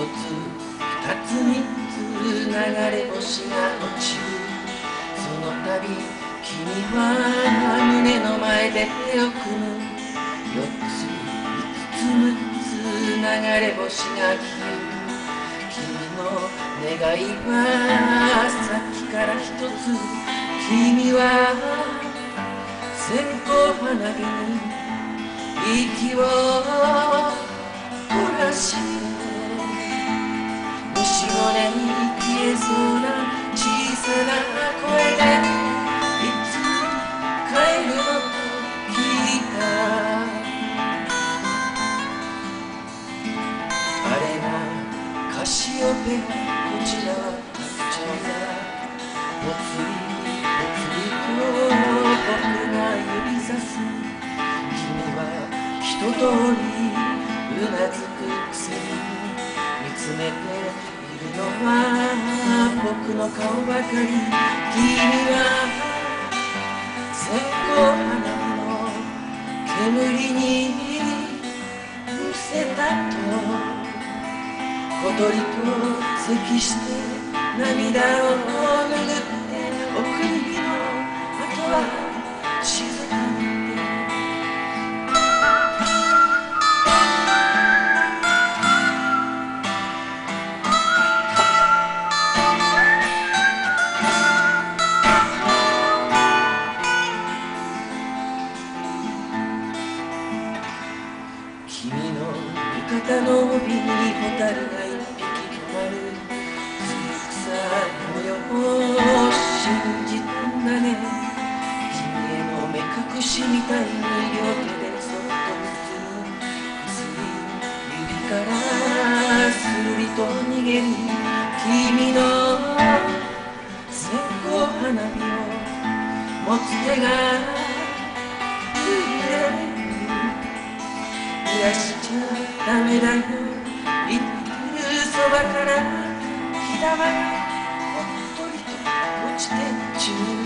二つ三つ流れ星が落ちる。その度君は胸の前で手を組む四つ五つ六つ流れ星が消える。君の願いはさっきから一つ君は線香花火に息を消えそうな小さな声でいつ帰るのと聞いた。あれがカシオペこちらは白鳥座ぽつりぽつりと僕が指さす。君は一通り。僕の顔ばかり。君は線香花火の煙に伏せたと。小鳥と咳して涙を拭って浴衣の帯に蛍が一匹止まる草のよを信じたんだね君への目隠しみたいに両手でそっと結ぶ薄い指からすりと逃げる君の線香花火を持つ手が揺れる。出しちゃダメだよ言ってるそばから火玉がほっとりと落ちてちゅう